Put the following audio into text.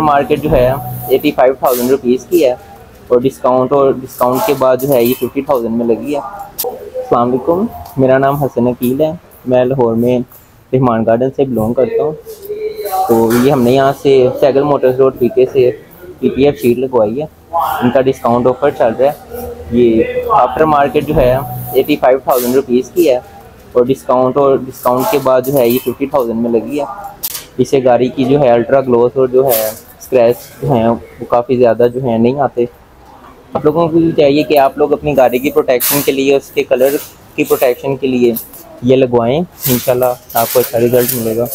Market जो है eighty five thousand rupees की है और डिस्काउंट और डिस्काउंट के बाद जो है ये फिफ्टी थाउज़ेंड में लगी है। अलकुम मेरा नाम हसन अकील है। मैं लाहौर में रहमान गार्डन से बिलोंग करता हूँ। तो ये हमने यहाँ से सैगल मोटर्स रोड पीके से पी पी एफ़ शीट लगवाई है। इनका डिस्काउंट ऑफ़र चल रहा है। ये आफ्टर मार्केट जो है एटी फाइव थाउज़ेंड रुपीज़ की है और डिस्काउंट और डिस्काउंट के बाद जो है ये फिफ्टी थाउज़ेंड में लगी है। इसे गाड़ी की जो है अल्ट्रा ग्लोस और जो है स्क्रैच जो हैं, वो काफ़ी ज़्यादा जो है नहीं आते। आप लोगों को भी चाहिए कि आप लोग अपनी गाड़ी की प्रोटेक्शन के लिए, उसके कलर की प्रोटेक्शन के लिए ये लगवाएँ। इंशाल्लाह आपको अच्छा रिज़ल्ट मिलेगा।